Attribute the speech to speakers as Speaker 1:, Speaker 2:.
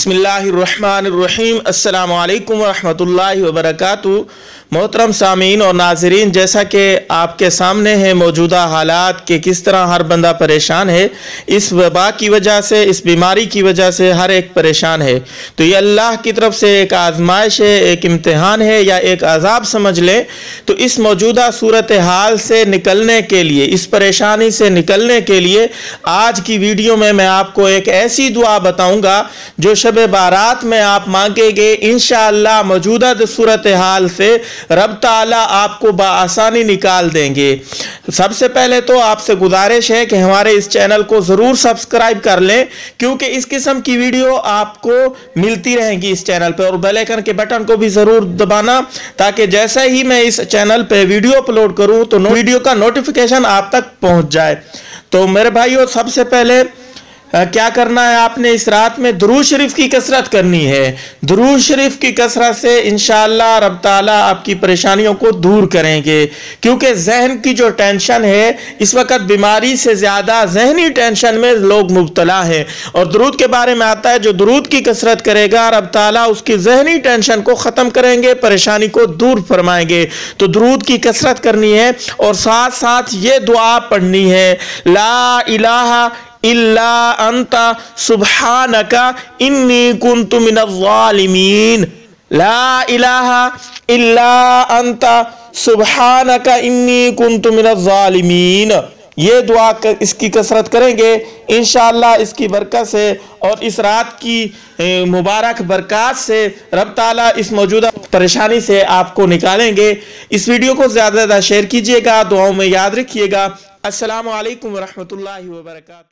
Speaker 1: بسم اللہ الرحمن الرحیم۔ السلام علیکم ورحمۃ اللہ وبرکاتہ۔ محترم سامعین اور ناظرین، جیسا کہ آپ کے سامنے ہے موجودہ حالات کہ کس طرح ہر بندہ پریشان ہے، اس وبا کی وجہ سے، اس بیماری کی وجہ سے ہر ایک پریشان ہے۔ تو یہ اللہ کی طرف سے ایک آزمائش ہے، ایک امتحان ہے یا ایک عذاب سمجھ لیں۔ تو اس موجودہ صورتحال سے نکلنے کے لیے، اس پریشانی سے نکلنے کے لیے، آج کی ویڈیو میں میں آپ کو ایک ایسی دعا بتاؤں گا جو شب بارات میں آپ مانگے گے، انشاءاللہ موجودہ صورتحال سے رب تعالیٰ آپ کو بآسانی نکال دیں گے۔ سب سے پہلے تو آپ سے گزارش ہے کہ ہمارے اس چینل کو ضرور سبسکرائب کر لیں، کیونکہ اس قسم کی ویڈیو آپ کو ملتی رہیں گی اس چینل پہ اور بیلیکن کے بٹن کو بھی ضرور دبانا تاکہ جیسے ہی میں اس چینل پہ ویڈیو اپلوڈ کروں تو ویڈیو کا نوٹیفیکیشن آپ تک پہنچ جائے۔ تو میرے بھائیو، سب سے پہلے کیا کرنا ہے؟ آپ نے اس رات میں درود شریف کی کسرت کرنی ہے۔ درود شریف کی کسرت سے انشاءاللہ رب تعالیٰ آپ کی پریشانیوں کو دور کریں گے۔ کیونکہ ذہن کی جو ٹینشن ہے، اس وقت بیماری سے زیادہ ذہنی ٹینشن میں لوگ مبتلا ہیں۔ اور درود کے بارے میں آتا ہے، جو درود کی کسرت کرے گا، رب تعالیٰ اس کی ذہنی ٹینشن کو ختم کریں گے، پریشانی کو دور فرمائیں گے۔ تو درود کی کسرت کرنی ہے اور ساتھ ساتھ یہ دعا پڑھنی ہے، لا الہ الا انت سبحانک انی کنت من الظالمین لا الہ الا انت سبحانک انی کنت من الظالمین یہ دعا اس کی کسرت کریں گے، انشاءاللہ اس کی برکت سے اور اس رات کی مبارک برکات سے رب تعالیٰ اس موجودہ پریشانی سے آپ کو نکالیں گے۔ اس ویڈیو کو زیادہ زیادہ شیئر کیجیے گا دعاوں میں یاد رکھیے گا۔ السلام علیکم ورحمۃ اللہ وبرکاتہ۔